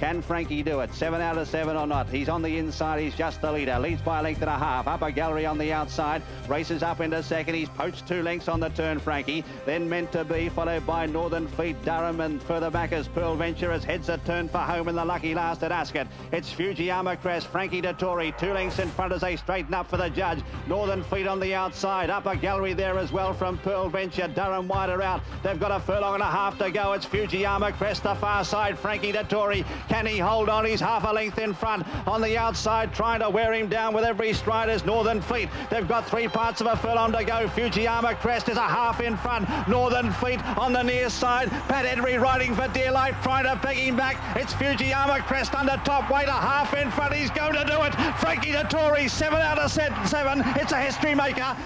Can Frankie do it? Seven out of seven or not? He's on the inside. He's just the leader. Leads by a length and a half. Upper gallery on the outside. Races up into second. He's poached two lengths on the turn, Frankie. Then meant to be, followed by Northern Fleet, Durham, and further back as Pearl Venture as heads a turn for home in the lucky last at Ascot. It's Fujiyama Crest, Frankie Dettori, two lengths in front as they straighten up for the judge. Northern Fleet on the outside. Upper gallery there as well from Pearl Venture. Durham wider out. They've got a furlong and a half to go. It's Fujiyama Crest, the far side. Frankie Dettori. Can he hold on? He's half a length in front. On the outside, trying to wear him down with every stride is Northern Fleet. They've got three parts of a furlong to go. Fujiyama Crest is a half in front. Northern Fleet on the near side. Pat Eddery riding for dear life, trying to peg him back. It's Fujiyama Crest under top weight, a half in front. He's going to do it. Frankie Dettori, seven out of seven. It's a history maker.